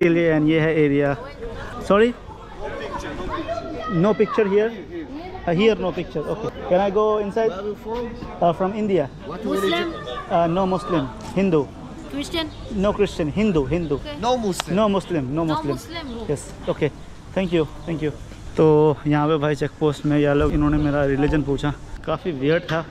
के लिए एंड ये है area sorry no picture here here no picture okay can I go inside from India no Muslim Hindu Christian, no Christian Hindu Hindu No Muslim. No Muslim no no Muslim Muslim. bro. Yes okay thank you thank you तो यहाँ पे भाई check post में या लोग इन्होंने मेरा religion पूछा। काफ़ी वियर्ड था।